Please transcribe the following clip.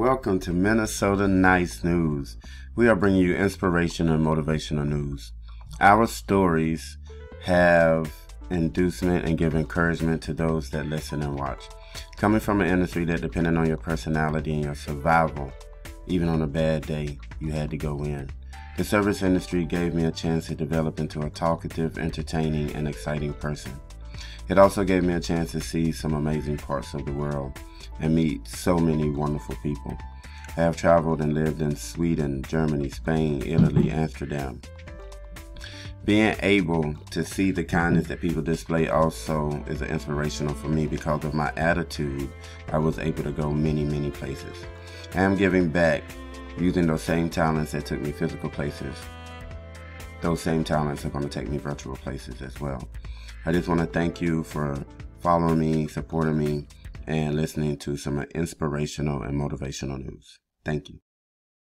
Welcome to Minnesota Nice News. We are bringing you inspirational and motivational news. Our stories have inducement and give encouragement to those that listen and watch. Coming from an industry that depended on your personality and your survival, even on a bad day, you had to go in. The service industry gave me a chance to develop into a talkative, entertaining, and exciting person. It also gave me a chance to see some amazing parts of the world and meet so many wonderful people. I have traveled and lived in Sweden, Germany, Spain, Italy, Amsterdam. Being able to see the kindness that people display also is inspirational for me because of my attitude. I was able to go many, many places. I am giving back using those same talents that took me physical places. Those same talents are going to take me virtual places as well. I just want to thank you for following me, supporting me, and listening to some inspirational and motivational news. Thank you.